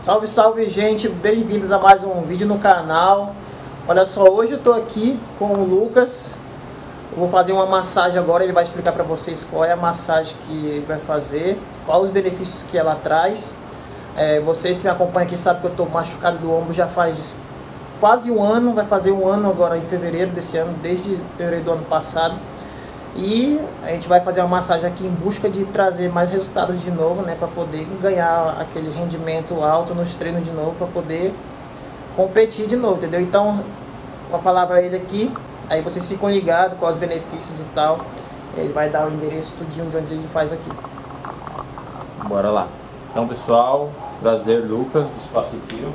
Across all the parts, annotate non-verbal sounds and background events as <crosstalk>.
Salve, salve gente, bem-vindos a mais um vídeo no canal. Olha só, hoje eu tô aqui com o Lucas. Eu vou fazer uma massagem agora, ele vai explicar para vocês qual é a massagem que ele vai fazer, quais os benefícios que ela traz. É, vocês que me acompanham aqui sabem que eu tô machucado do ombro já faz quase um ano, vai fazer um ano agora em fevereiro desse ano, desde fevereiro do ano passado. E a gente vai fazer uma massagem aqui em busca de trazer mais resultados de novo, né, para poder ganhar aquele rendimento alto nos treinos de novo, para poder competir de novo, entendeu? Então, com a palavra ele aqui, aí vocês ficam ligados com os benefícios e tal. Ele vai dar o endereço tudinho de onde ele faz aqui. Bora lá. Então, pessoal, prazer Lucas do Espaço Quiro.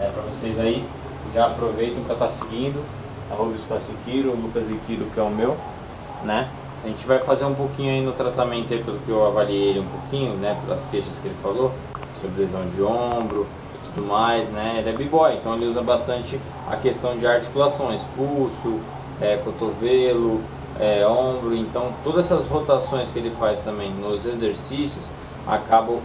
É para vocês aí, já aproveitem para estar tá seguindo arroba Espaço Quiro, Lucas Iquiro que é o meu né? A gente vai fazer um pouquinho aí no tratamento aí, pelo que eu avaliei ele um pouquinho, né? Pelas queixas que ele falou, sobre lesão de ombro e tudo mais, né? Ele é b-boy, então ele usa bastante a questão de articulações, pulso, é, cotovelo, é, ombro, então todas essas rotações que ele faz também nos exercícios acabam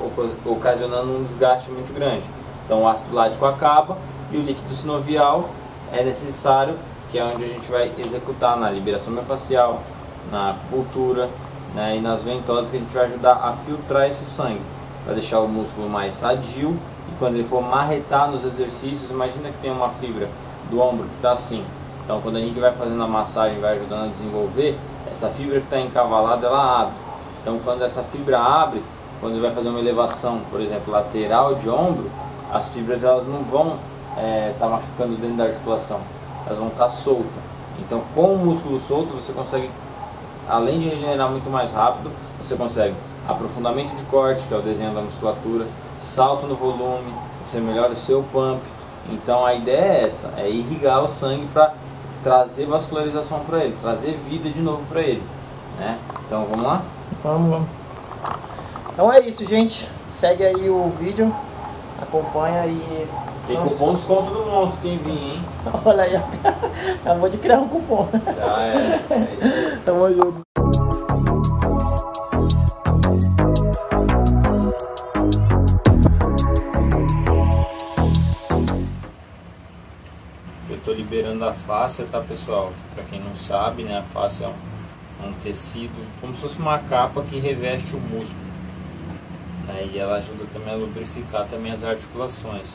ocasionando um desgaste muito grande. Então o ácido lático acaba e o líquido sinovial é necessário, que é onde a gente vai executar na liberação miofascial, na cultura né, e nas ventosas que a gente vai ajudar a filtrar esse sangue para deixar o músculo mais sadio e quando ele for marretar nos exercícios, imagina que tem uma fibra do ombro que está assim. Então quando a gente vai fazendo a massagem, vai ajudando a desenvolver, essa fibra que está encavalada ela abre. Então quando essa fibra abre, quando ele vai fazer uma elevação, por exemplo, lateral de ombro, as fibras elas não vão estar é, tá machucando dentro da articulação, elas vão estar tá soltas. Então com o músculo solto você consegue além de regenerar muito mais rápido, você consegue aprofundamento de corte, que é o desenho da musculatura, salto no volume, você melhora o seu pump. Então a ideia é essa, é irrigar o sangue para trazer vascularização para ele, trazer vida de novo para ele. Né? Então vamos lá? Vamos, vamos. Então é isso, gente. Segue aí o vídeo, acompanha e tem Nossa. cupom de desconto do monstro quem vir, hein? <laughs> Olha aí, <laughs> acabou de criar um cupom. Já é. é isso aí. Tamo junto. Eu tô liberando a face, tá pessoal? Pra quem não sabe, né? A face é um, um tecido, como se fosse uma capa que reveste o músculo. Né? E ela ajuda também a lubrificar também as articulações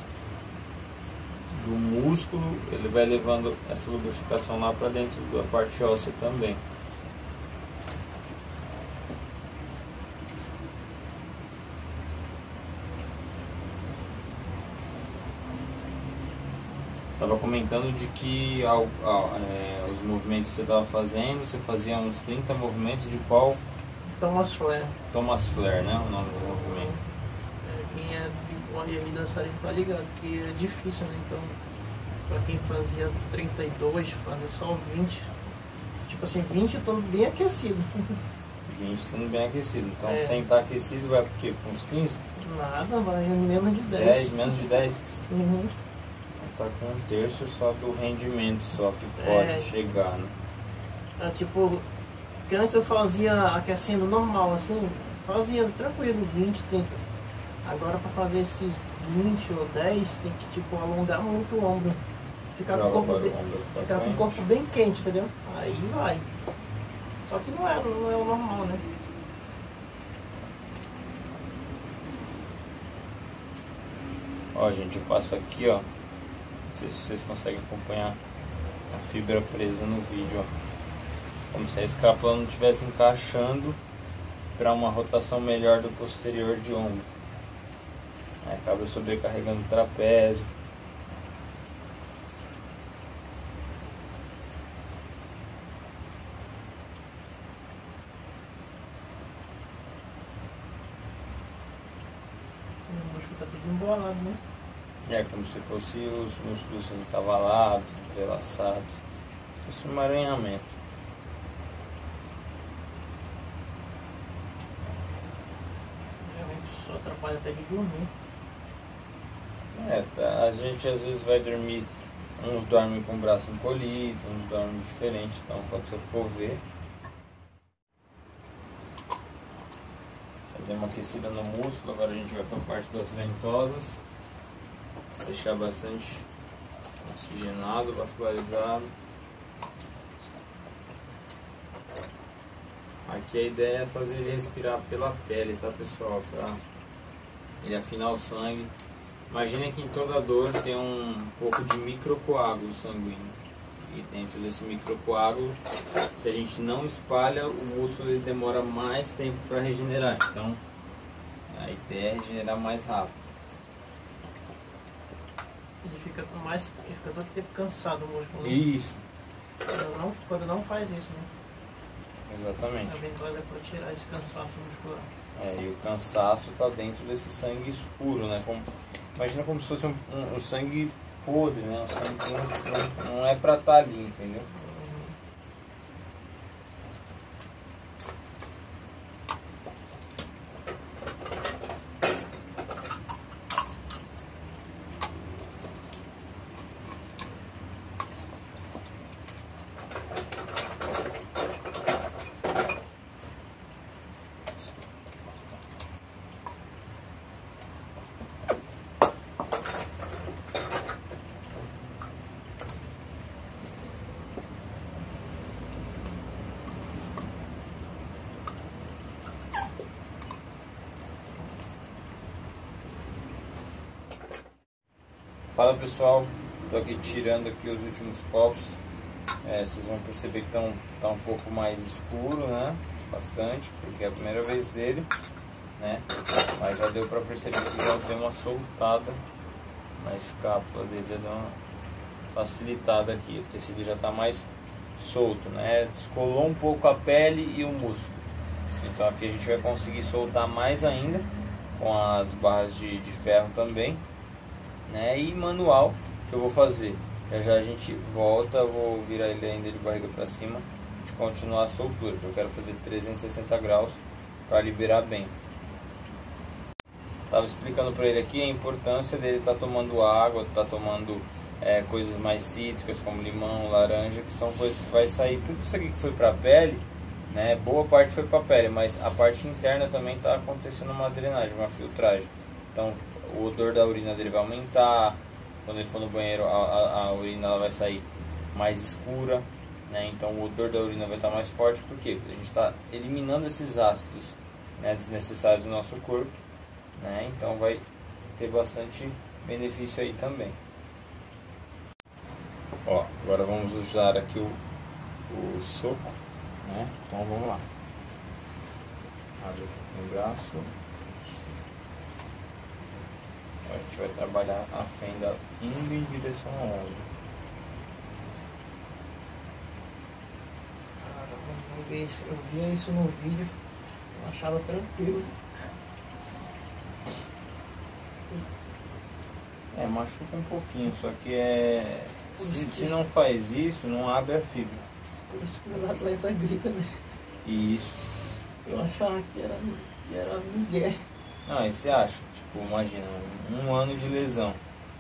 do músculo, ele vai levando essa lubrificação lá para dentro da parte óssea também. Estava comentando de que ao, ao, é, os movimentos que você estava fazendo, você fazia uns 30 movimentos de qual? Thomas Flair. Thomas Flair, né? O nome do movimento. É, quem é corre aí dançarino tá ligado que é difícil, né? Então, pra quem fazia 32, fazer só 20. Tipo assim, 20 eu tô bem aquecido. 20 estando bem aquecido. Então, é. sem estar tá aquecido, vai por quê? Com uns 15? Nada, vai menos de 10. 10, menos de 10? Uhum. Tá com um terço só do rendimento só que pode é. chegar, né? É, tipo, que antes eu fazia aquecendo normal, assim, fazia tranquilo, 20, 30. Agora para fazer esses 20 ou 10 tem que tipo alongar muito o ombro. Ficar, com o, corpo bem, ficar com o corpo bem quente, entendeu? Aí vai. Só que não é, não é o normal, né? Ó, gente, eu passo aqui, ó. Sei se vocês conseguem acompanhar a fibra presa no vídeo, ó. Como se a escápula não estivesse encaixando para uma rotação melhor do posterior de ombro. Aí acaba sobrecarregando o trapézio. Tá tudo embolado, né? É como se fosse os músculos encavalados, entrelaçados. Isso é um emaranhamento. Realmente só atrapalha até de dormir. É, tá, a gente às vezes vai dormir, uns dormem com o braço encolhido, uns dormem diferente, então quando você for ver. Já deu uma aquecida no músculo, agora a gente vai para a parte das ventosas. Deixar bastante oxigenado, vascularizado. Aqui a ideia é fazer ele respirar pela pele, tá pessoal? Pra ele afinar o sangue. Imagina que em toda dor tem um pouco de microcoágulo sanguíneo. E dentro desse microcoágulo, se a gente não espalha, o músculo ele demora mais tempo para regenerar. Então, a ideia é regenerar mais rápido. Ele fica com mais. Ele fica todo tempo cansado o músculo. né? Isso, Quando não, quando não faz isso, né? exatamente. Também vai dar pra tirar esse cansaço muscular. É, e o cansaço está dentro desse sangue escuro, né? Como, imagina como se fosse um, um- um sangue podre, né? Um sangue que não, não, não é pra estar ali, entendeu? Fala pessoal, tô aqui tirando aqui os últimos copos. É, vocês vão perceber que estão tá um pouco mais escuro, né? Bastante, porque é a primeira vez dele, né? Mas já deu pra perceber que já deu uma soltada na escápula dele, já deu uma facilitada aqui. O tecido já tá mais solto, né? Descolou um pouco a pele e o músculo. Então aqui a gente vai conseguir soltar mais ainda com as barras de, de ferro também né? E manual que eu vou fazer. Já já a gente volta, vou virar ele ainda de barriga para cima, de continuar a soltura, eu quero fazer 360 graus para liberar bem. Tava explicando para ele aqui a importância dele estar tá tomando água, estar tá tomando é, coisas mais cítricas como limão, laranja, que são coisas que vai sair. Tudo isso aqui que foi para a pele, né? Boa parte foi para a pele, mas a parte interna também está acontecendo uma drenagem, uma filtragem. Então o odor da urina dele vai aumentar. Quando ele for no banheiro, a, a, a urina vai sair mais escura. Né? Então o odor da urina vai estar mais forte. Porque a gente está eliminando esses ácidos né, desnecessários do nosso corpo. Né? Então vai ter bastante benefício aí também. Ó, agora vamos usar aqui o, o soco. Né? Então vamos lá. Abre o braço. A gente vai trabalhar a fenda indo em direção ao ombro. Isso. Eu via isso no vídeo, eu achava tranquilo. É, machuca um pouquinho, só que é. Se, se não faz isso, não abre a fibra. Por isso que o atleta grita, né? Isso. Eu achava que era, que era migué. Não, e você acha? Tipo, imagina, um, ano de lesão.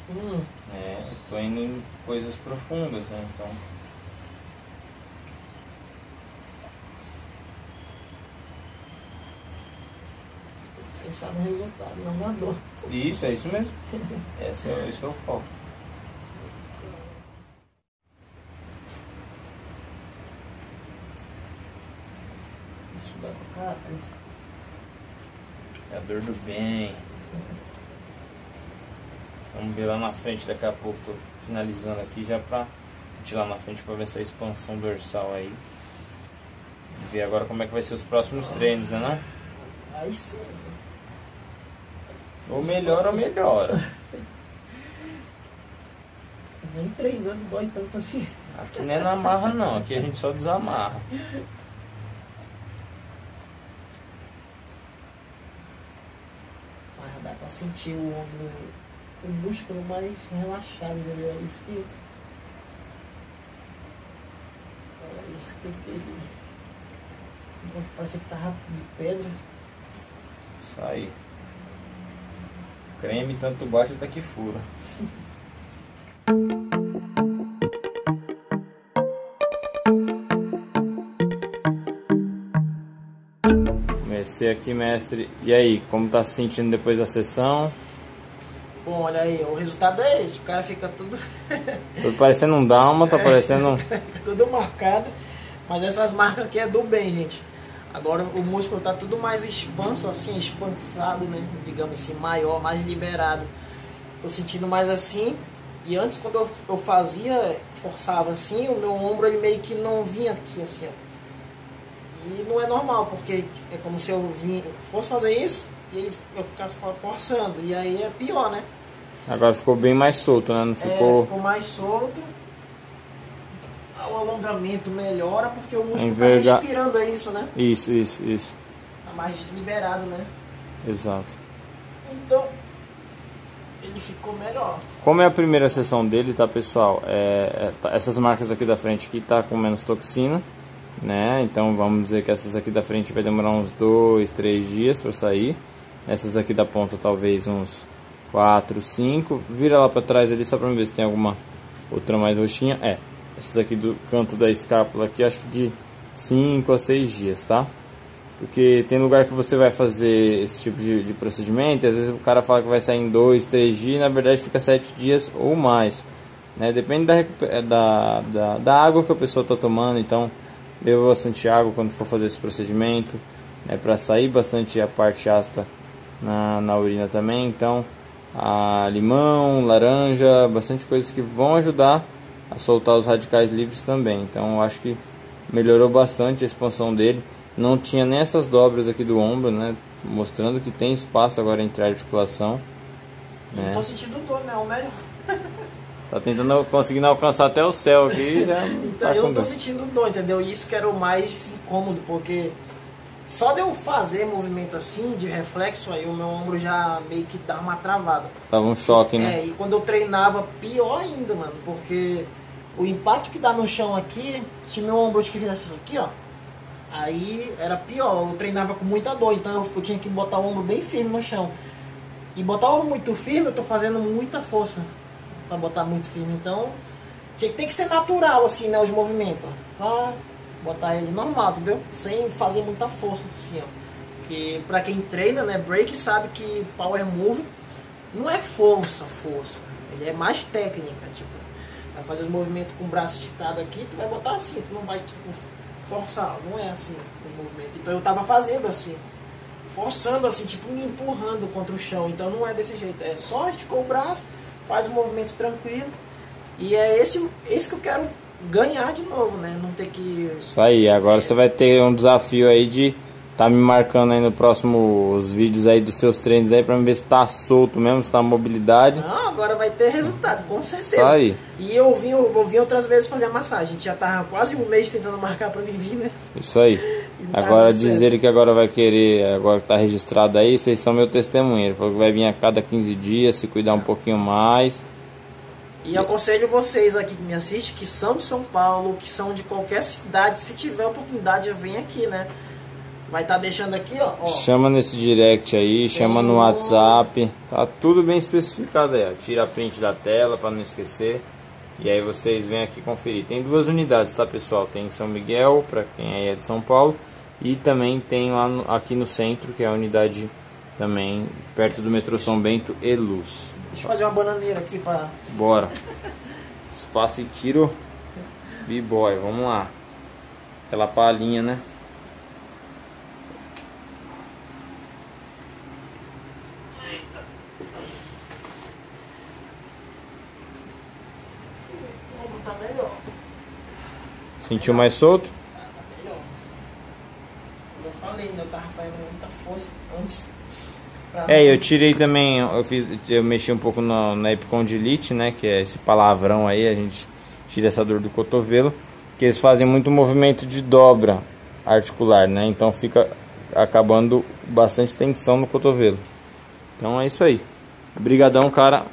Hum? Eu tô indo em coisas profundas, né? Então. pensar no resultado, não na dor. Isso, é isso mesmo. Esse é, esse é o foco. Isso dá pra caralho. É a dor do bem. Vamos ver lá na frente daqui a pouco. Tô finalizando aqui já pra lá na frente pra ver essa expansão dorsal aí. Ver agora como é que vai ser os próximos treinos, né não? Aí sim. Ou melhora ou melhora. <laughs> Nem treinando dói tanto assim. Aqui não é na marra não, aqui a gente só desamarra. Dá pra sentir o ombro, o músculo mais relaxado, entendeu? É isso que. É isso que ele. Parece que tava de pedra. Isso aí. Creme tanto bate até que fura. <laughs> Comecei aqui, mestre. E aí, como tá se sentindo depois da sessão? Bom, olha aí, o resultado é esse. O cara fica tudo... Tô parecendo um dálma, tá <laughs> parecendo... tudo marcado. Mas essas marcas aqui é do bem, gente. Agora o músculo tá tudo mais expanso, assim, expansado, né? Digamos assim, maior, mais liberado. Tô sentindo mais assim. E antes, quando eu, eu fazia, forçava assim, o meu ombro ele meio que não vinha aqui, assim, ó. E não é normal, porque é como se eu vinha, fosse fazer isso e ele, eu ficasse forçando. E aí é pior, né? Agora ficou bem mais solto, né? Não ficou... É, ficou mais solto. O alongamento melhora porque o músculo está Enverga... respirando é isso, né? Isso, isso, isso. Tá mais liberado, né? Exato. Então, ele ficou melhor. Como é a primeira sessão dele, tá pessoal? É, é tá, essas marcas aqui da frente aqui tá com menos toxina, né? Então vamos dizer que essas aqui da frente vai demorar uns dois, três dias para sair. Essas aqui da ponta talvez uns 4, 5. Vira lá para trás ali só para ver se tem alguma outra mais roxinha. É, essas aqui do canto da escápula aqui acho que de 5 a 6 dias, tá? Porque tem lugar que você vai fazer esse tipo de, de procedimento, às vezes o cara fala que vai sair em 2, 3 dias, e na verdade fica 7 dias ou mais. Né? Depende da, da, da, da, água que a pessoa está tomando, então beba bastante água quando for fazer esse procedimento, né? para sair bastante a parte ácida na, na urina também. Então, a limão, laranja, bastante coisas que vão ajudar a soltar os radicais livres também. Então, eu acho que melhorou bastante a expansão dele não tinha nem essas dobras aqui do ombro, né? Mostrando que tem espaço agora entre a articulação. Né? Tô sentindo dor, né? O médio. Tá tentando, conseguindo alcançar até o céu aqui <laughs> já. então, tá eu não tô sentindo dor, entendeu? Isso que era o mais incômodo, porque só de eu fazer movimento assim, de reflexo, aí o meu ombro já meio que dá uma travada. Tava um choque, né? É, e quando eu treinava, pior ainda, mano, porque o impacto que dá no chão aqui, se meu ombro tivesse aqui, ó, Aí era pior, eu treinava com muita dor, então eu, eu tinha que botar o ombro bem firme no chão. E botar o ombro muito firme, eu tô fazendo muita força para botar muito firme. Então, tem que ser natural, assim, né, os movimentos. Pra botar ele normal, entendeu? Sem fazer muita força, assim, ó. Porque pra quem treina, né, break sabe que power move não é força, força. Ele é mais técnica, tipo. Vai fazer os movimentos com o braço esticado aqui, tu vai botar assim, tu não vai, tipo, forçar, não é assim os movimentos. Então eu tava fazendo assim, forçando assim, tipo me empurrando contra o chão. Então não é desse jeito, é só esticou o braço, faz o movimento tranquilo. E é esse, esse que eu quero ganhar de novo, né? Não ter que. Isso aí, agora é. você vai ter um desafio aí de tá me marcando aí no próximo os vídeos aí dos seus treinos aí para ver se tá solto mesmo, se tá mobilidade. Não, agora vai ter resultado, com certeza. Isso aí. E eu vim, eu vou vir outras vezes fazer a massagem. A gente já tá quase um mês tentando marcar para mim vir, né? Isso aí. Tá agora dizer que agora vai querer, agora que tá registrado aí, vocês são meu testemunho. Ele falou que vai vir a cada 15 dias, se cuidar um pouquinho mais. E aconselho vocês aqui que me assistem, que são de São Paulo, que são de qualquer cidade, se tiver oportunidade, vem aqui, né? Vai estar tá deixando aqui, ó, ó, Chama nesse direct aí, chama no WhatsApp. Tá tudo bem especificado aí, ó. Tira a print da tela para não esquecer. E aí vocês vêm aqui conferir. Tem duas unidades, tá, pessoal? Tem em São Miguel, para quem aí é de São Paulo. E também tem lá no, aqui no centro, que é a unidade também perto do metrô São Bento e Luz. Deixa eu fazer uma bananeira aqui para. Bora. Espaço e tiro. B-boy, vamos lá. Aquela palhinha, né? Sentiu mais solto? Tá, melhor. Como eu falei, né, eu tava fazendo muita força antes. É, eu tirei também, eu fiz, eu mexi um pouco na, na epicondilite, né, que é esse palavrão aí, a gente tira essa dor do cotovelo, que eles fazem muito movimento de dobra articular, né, então fica acabando bastante tensão no cotovelo. Então é isso aí. Obrigadão, cara.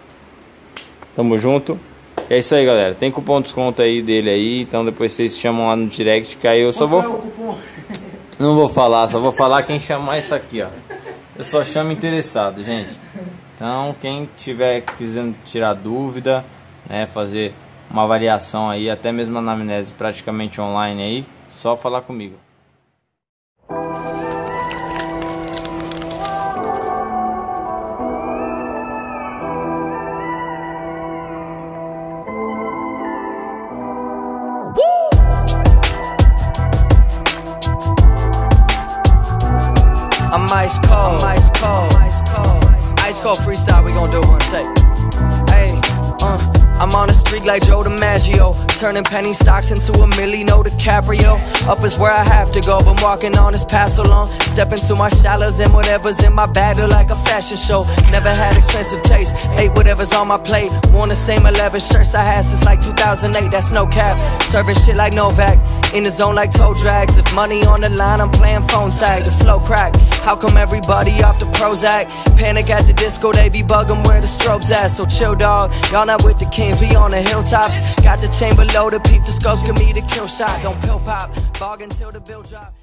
Tamo junto. É isso aí, galera. Tem cupom de desconto aí dele aí, então depois vocês chamam lá no direct, que aí eu só vou... É Não vou falar, só vou falar quem chamar isso aqui, ó. Eu só chamo interessado, gente. Então, quem tiver quisendo tirar dúvida, né, fazer uma avaliação aí, até mesmo a anamnese praticamente online aí, só falar comigo. Like Joe DiMaggio, turning penny stocks into a milli, no DiCaprio. Up is where I have to go, but walking on this path so long. Step into my shallows and whatever's in my bag look like a fashion show. Never had expensive taste, ate whatever's on my plate. Worn the same 11 shirts I had since like 2008, that's no cap. Serving shit like Novak, in the zone like toe drags. If money on the line, I'm playing phone tag. The flow crack, how come everybody off the Prozac? Panic at the disco, they be bugging where the strobes at. So chill, dog, y'all not with the king kings, we on the hilltops. Got the chamber loaded, peep the scopes, give me the kill shot. Don't pill pop, bog until the bill drop.